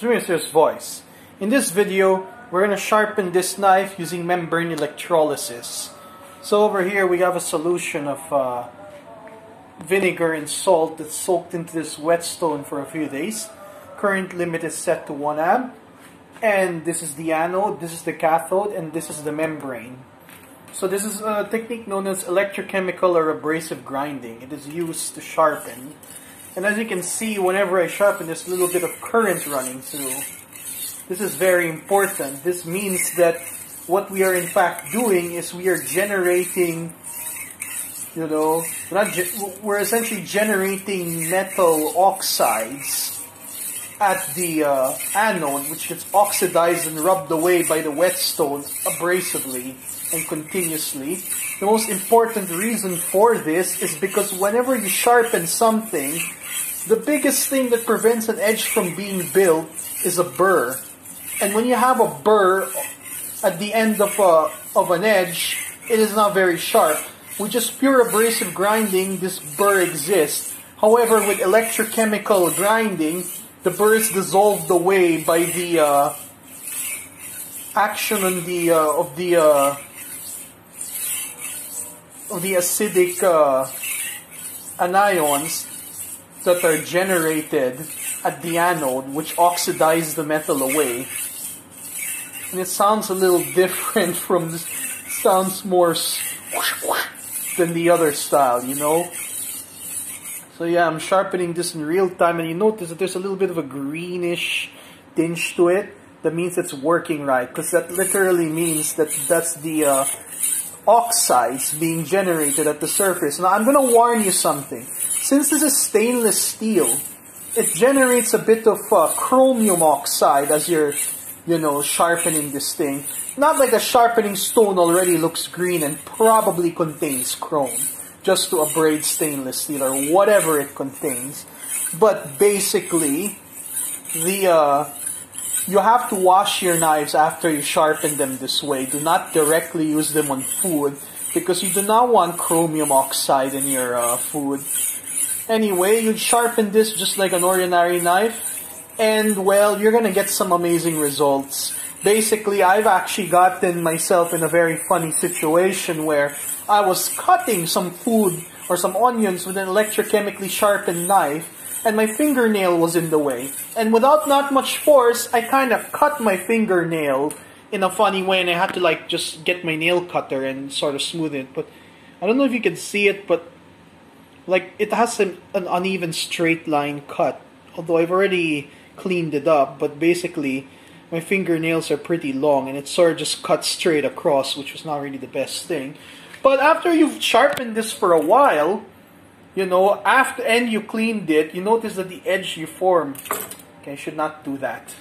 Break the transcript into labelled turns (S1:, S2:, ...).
S1: Mr. Voice. In this video, we're going to sharpen this knife using membrane electrolysis. So over here we have a solution of uh, vinegar and salt that's soaked into this whetstone for a few days. Current limit is set to 1 amp. And this is the anode, this is the cathode, and this is the membrane. So this is a technique known as electrochemical or abrasive grinding. It is used to sharpen. And as you can see, whenever I sharpen, there's a little bit of current running through. This is very important. This means that what we are in fact doing is we are generating, you know, we're, not we're essentially generating metal oxides at the uh, anode, which gets oxidized and rubbed away by the whetstone abrasively and continuously. The most important reason for this is because whenever you sharpen something, the biggest thing that prevents an edge from being built is a burr. And when you have a burr at the end of, a, of an edge, it is not very sharp. With just pure abrasive grinding, this burr exists. However, with electrochemical grinding, the burr is dissolved away by the uh, action on the uh, of the uh, of the acidic uh, anions that are generated at the anode, which oxidize the metal away. And it sounds a little different from sounds more than the other style, you know? So yeah, I'm sharpening this in real time, and you notice that there's a little bit of a greenish tinge to it. That means it's working right, because that literally means that that's the uh, oxides being generated at the surface. Now, I'm going to warn you something. Since this is stainless steel, it generates a bit of uh, chromium oxide as you're, you know, sharpening this thing. Not like a sharpening stone already looks green and probably contains chrome, just to abrade stainless steel or whatever it contains. But basically, the uh, you have to wash your knives after you sharpen them this way. Do not directly use them on food because you do not want chromium oxide in your uh, food. Anyway, you sharpen this just like an ordinary knife and well, you're gonna get some amazing results. Basically, I've actually gotten myself in a very funny situation where I was cutting some food or some onions with an electrochemically sharpened knife and my fingernail was in the way. And without not much force, I kind of cut my fingernail in a funny way, and I had to like just get my nail cutter and sort of smooth it. But I don't know if you can see it, but like it has an, an uneven straight line cut. Although I've already cleaned it up, but basically my fingernails are pretty long, and it sort of just cut straight across, which was not really the best thing. But after you've sharpened this for a while, you know, after and you cleaned it, you notice that the edge you formed. Okay, should not do that.